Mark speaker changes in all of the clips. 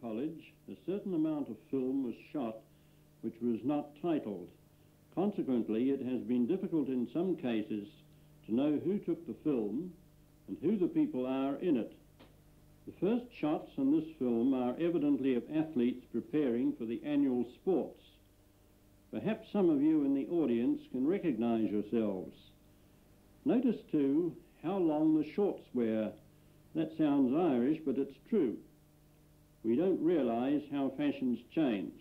Speaker 1: College, a certain amount of film was shot which was not titled. Consequently, it has been difficult in some cases to know who took the film and who the people are in it. The first shots in this film are evidently of athletes preparing for the annual sports. Perhaps some of you in the audience can recognize yourselves. Notice too how long the shorts were. That sounds Irish, but it's true. We don't realize how fashions change.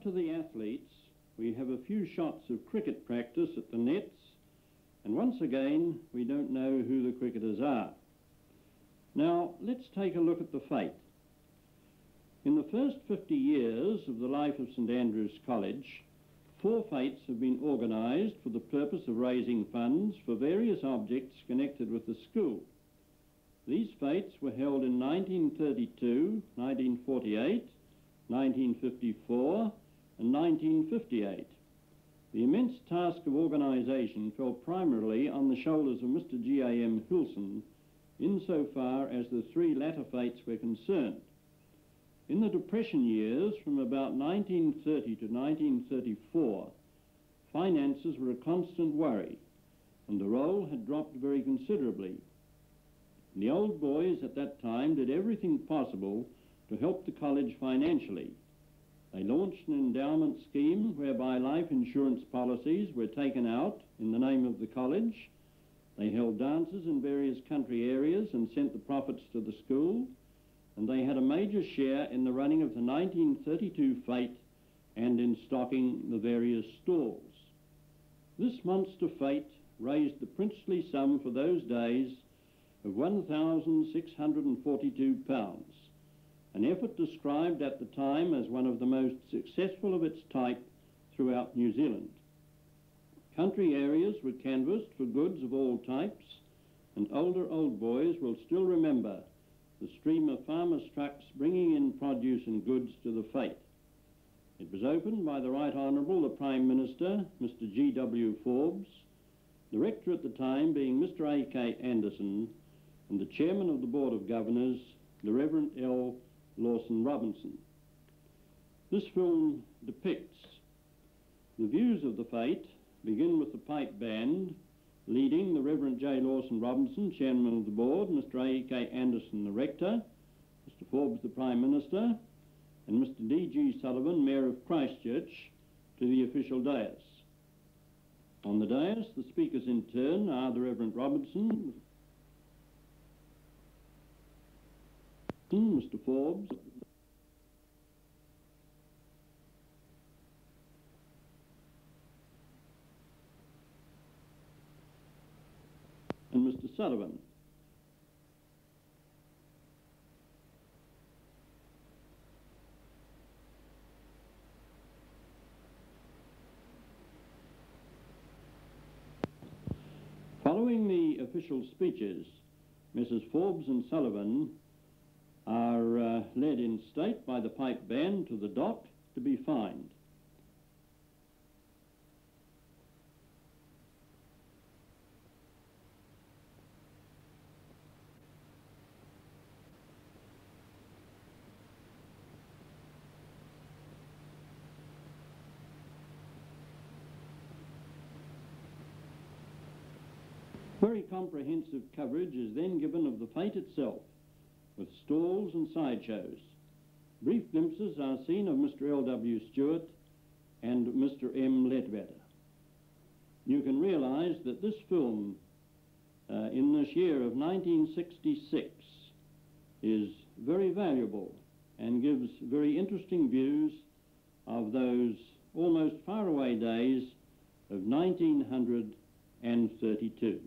Speaker 1: After the athletes, we have a few shots of cricket practice at the nets, and once again, we don't know who the cricketers are. Now, let's take a look at the fete. In the first 50 years of the life of St Andrew's College, four fetes have been organised for the purpose of raising funds for various objects connected with the school. These fetes were held in 1932, 1948, 1954 and 1958. The immense task of organisation fell primarily on the shoulders of Mr G.A.M. Hilson insofar as the three latter fetes were concerned. In the Depression years, from about 1930 to 1934, finances were a constant worry, and the roll had dropped very considerably. The old boys at that time did everything possible to help the college financially. They launched an endowment scheme whereby life insurance policies were taken out in the name of the college. They held dances in various country areas and sent the profits to the school. And they had a major share in the running of the 1932 fete and in stocking the various stalls. This monster fete raised the princely sum for those days of £1,642 an effort described at the time as one of the most successful of its type throughout New Zealand. Country areas were canvassed for goods of all types, and older old boys will still remember the stream of farmers' trucks bringing in produce and goods to the fete. It was opened by the Right Honourable the Prime Minister, Mr G.W. Forbes, the rector at the time being Mr A.K. Anderson, and the chairman of the Board of Governors, the Reverend L. Lawson Robinson. This film depicts the views of the fete begin with the pipe band leading the Reverend J. Lawson Robinson, Chairman of the Board, Mr. A.K. Anderson, the Rector, Mr. Forbes, the Prime Minister, and Mr. D.G. Sullivan, Mayor of Christchurch, to the official dais. On the dais, the speakers in turn are the Reverend Robinson, Mr. Forbes. And Mr. Sullivan. Following the official speeches, Mrs. Forbes and Sullivan are uh, led in state by the pipe band to the dock to be fined. Very comprehensive coverage is then given of the fete itself with stalls and sideshows. brief glimpses are seen of Mr. L.W. Stewart and Mr. M. Ledbetter. You can realise that this film uh, in this year of 1966 is very valuable and gives very interesting views of those almost faraway days of 1932.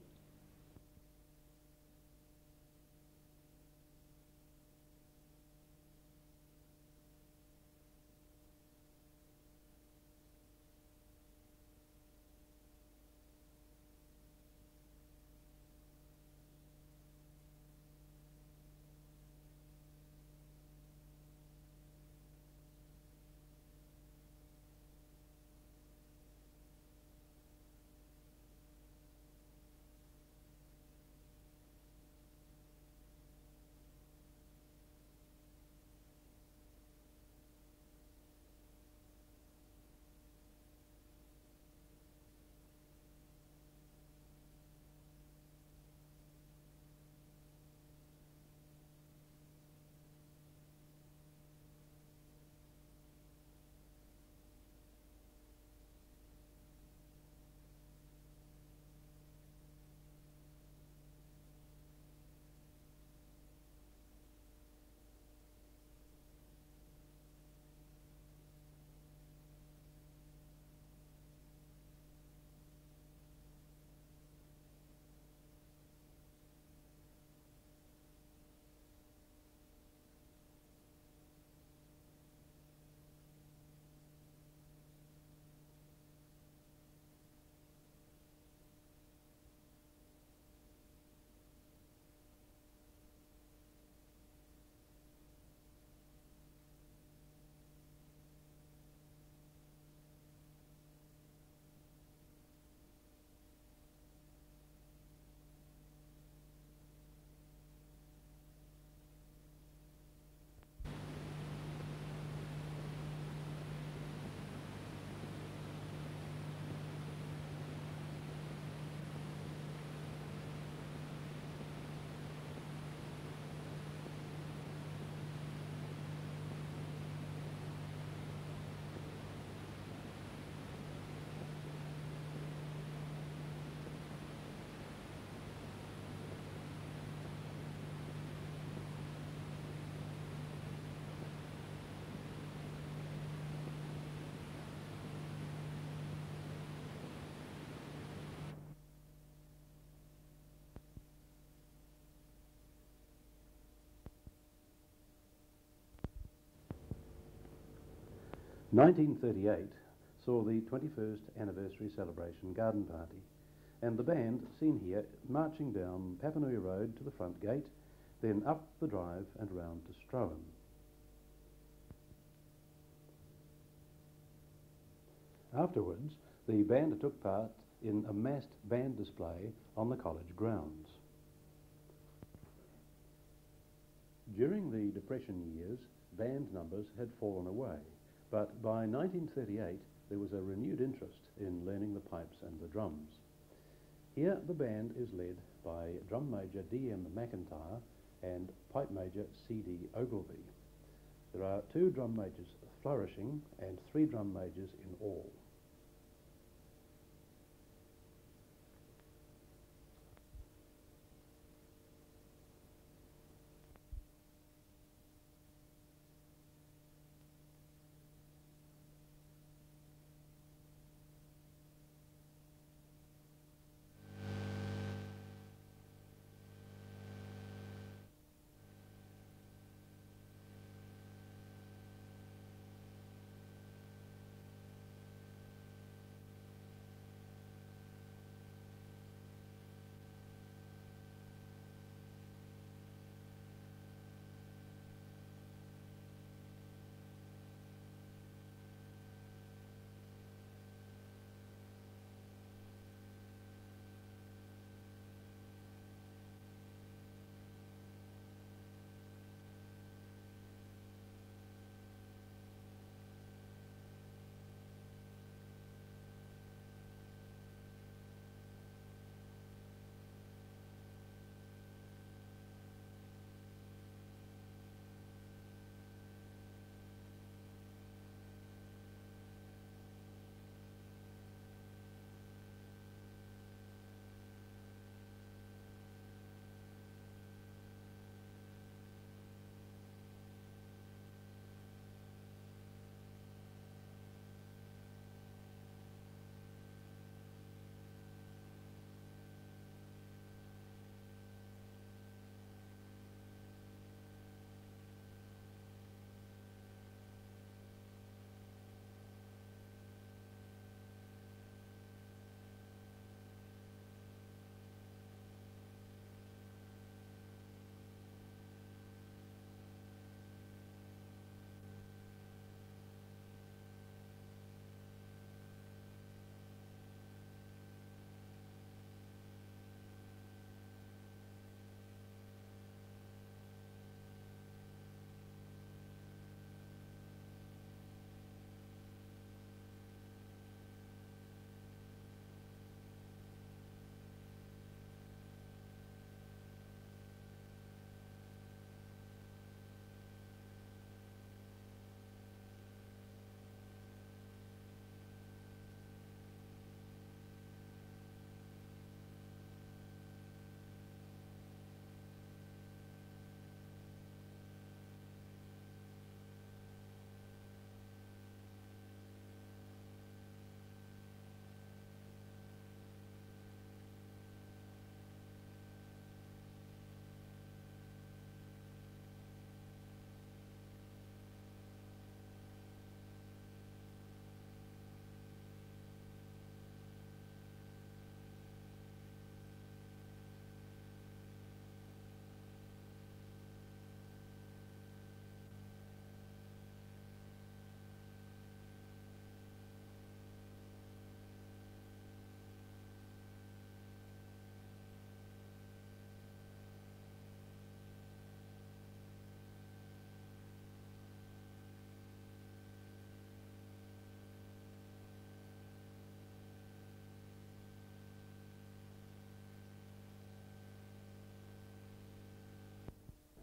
Speaker 2: 1938 saw the 21st anniversary celebration garden party and the band seen here marching down Papanui Road to the front gate, then up the drive and round to Strowan. Afterwards, the band took part in a massed band display on the college grounds. During the Depression years, band numbers had fallen away. But by 1938, there was a renewed interest in learning the pipes and the drums. Here, the band is led by drum major D.M. McIntyre and pipe major C.D. Ogilvy. There are two drum majors flourishing and three drum majors in all.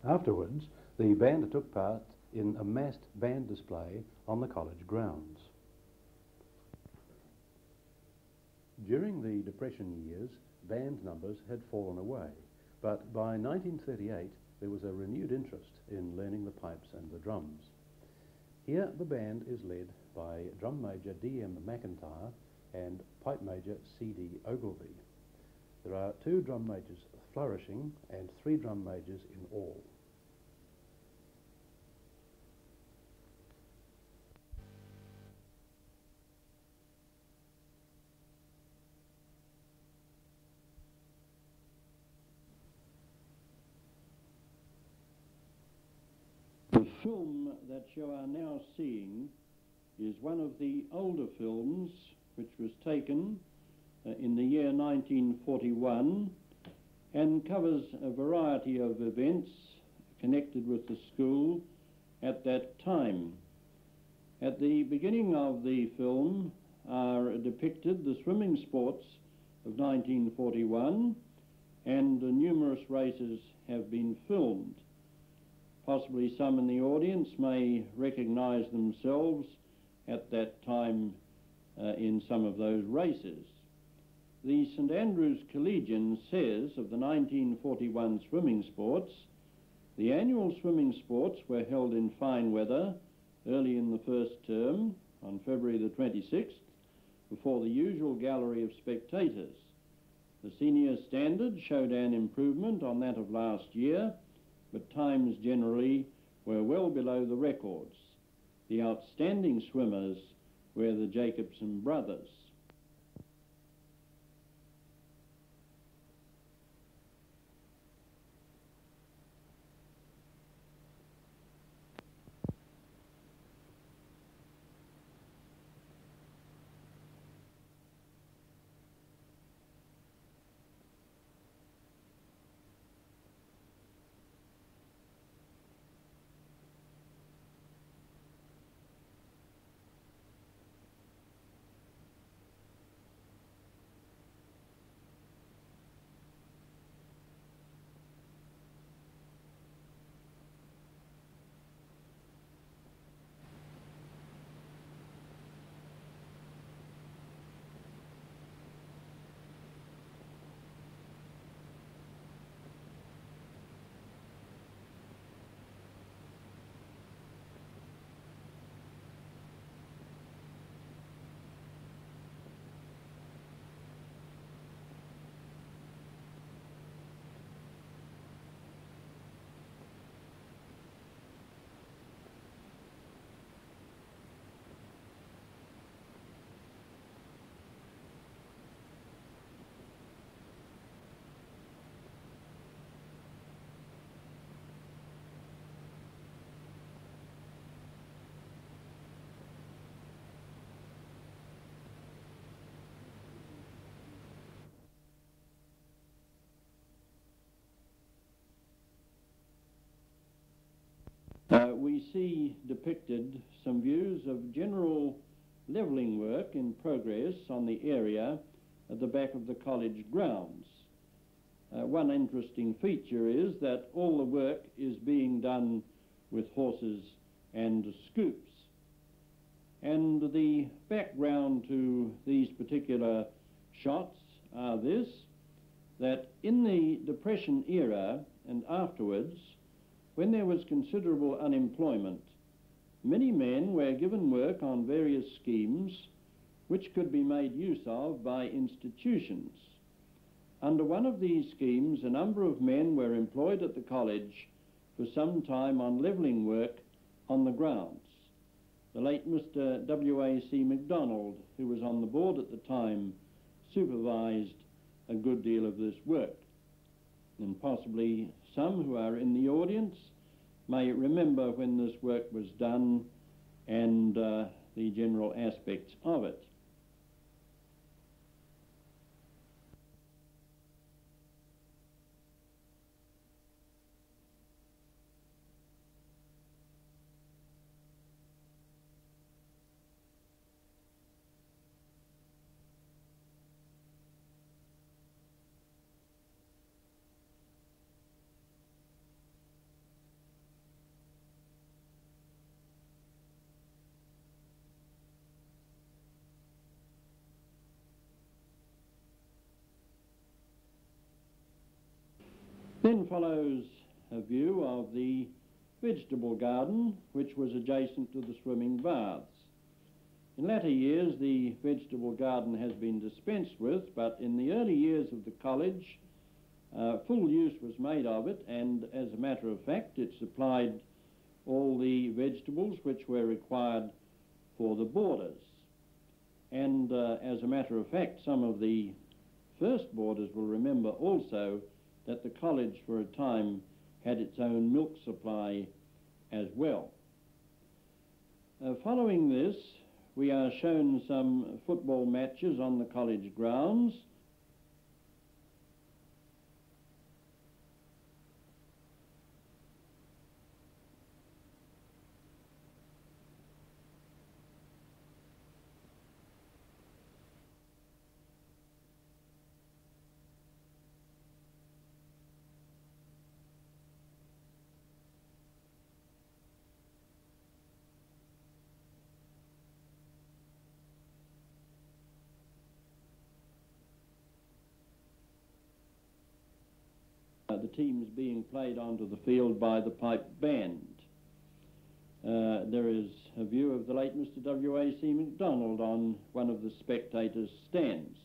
Speaker 2: Afterwards, the band took part in a massed band display on the college grounds. During the Depression years, band numbers had fallen away, but by 1938 there was a renewed interest in learning the pipes and the drums. Here the band is led by drum major D.M. McIntyre and pipe major C.D. Ogilvy. There are two drum majors flourishing and three drum majors in all.
Speaker 1: The film that you are now seeing is one of the older films which was taken uh, in the year 1941 and covers a variety of events connected with the school at that time. At the beginning of the film are depicted the swimming sports of 1941 and numerous races have been filmed. Possibly some in the audience may recognise themselves at that time uh, in some of those races. The St Andrews Collegian says of the 1941 swimming sports, the annual swimming sports were held in fine weather early in the first term on February the 26th before the usual gallery of spectators. The senior standard showed an improvement on that of last year, but times generally were well below the records. The outstanding swimmers were the Jacobson brothers. Uh, we see depicted some views of general levelling work in progress on the area at the back of the college grounds. Uh, one interesting feature is that all the work is being done with horses and scoops. And the background to these particular shots are this, that in the Depression era and afterwards, when there was considerable unemployment, many men were given work on various schemes which could be made use of by institutions. Under one of these schemes, a number of men were employed at the college for some time on levelling work on the grounds. The late Mr. W.A.C. MacDonald, who was on the board at the time, supervised a good deal of this work. And possibly some who are in the audience may remember when this work was done and uh, the general aspects of it. Then follows a view of the vegetable garden, which was adjacent to the swimming baths. In latter years, the vegetable garden has been dispensed with, but in the early years of the college, uh, full use was made of it, and as a matter of fact, it supplied all the vegetables which were required for the boarders. And uh, as a matter of fact, some of the first boarders will remember also that the college for a time had its own milk supply as well. Uh, following this, we are shown some football matches on the college grounds the teams being played onto the field by the pipe band. Uh, there is a view of the late Mr. W.A.C. MacDonald on one of the spectators' stands.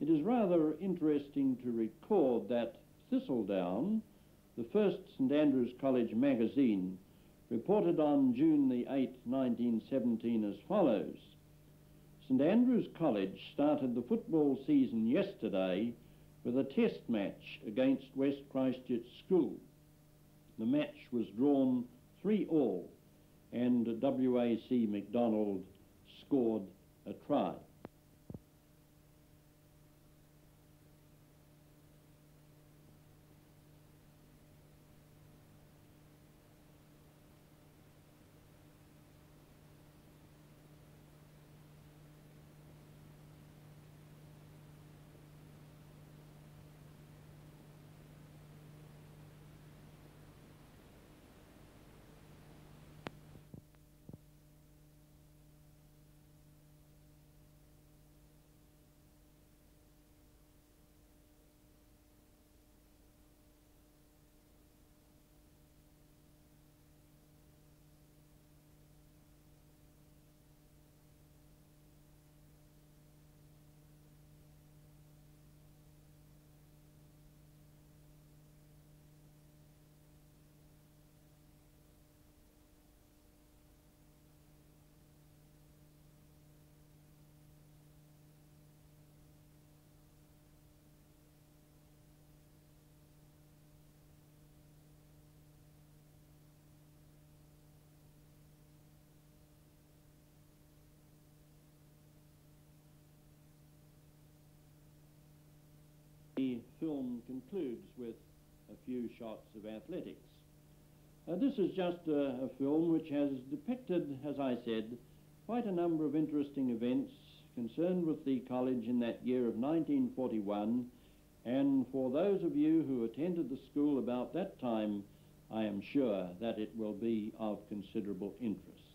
Speaker 1: It is rather interesting to record that Thistledown, the first St Andrews College magazine, reported on June the 8th, 1917 as follows. St Andrews College started the football season yesterday with a test match against West Christchurch School. The match was drawn 3 all, and W.A.C. MacDonald scored a try. The concludes with a few shots of athletics. Uh, this is just a, a, film which has depicted, as I said, quite a number of interesting events concerned with the college in that year of 1941. And for those of you who attended the school about that time, I am sure that it will be of considerable interest.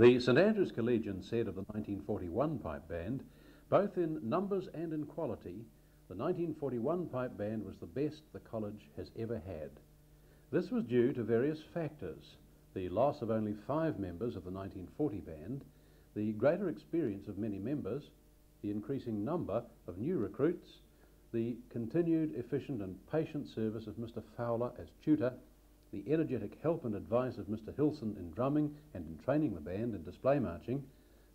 Speaker 2: The St Andrews Collegian said of the 1941 pipe band, both in numbers and in quality, the 1941 pipe band was the best the college has ever had. This was due to various factors the loss of only five members of the 1940 band, the greater experience of many members, the increasing number of new recruits, the continued efficient and patient service of Mr Fowler as tutor, the energetic help and advice of Mr Hilson in drumming and in training the band in display marching,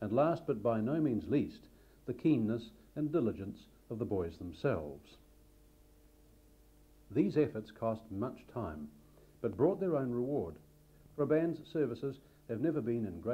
Speaker 2: and last but by no means least, the keenness and diligence of the boys themselves. These efforts cost much time, but brought their own reward, for a band's services have never been in greater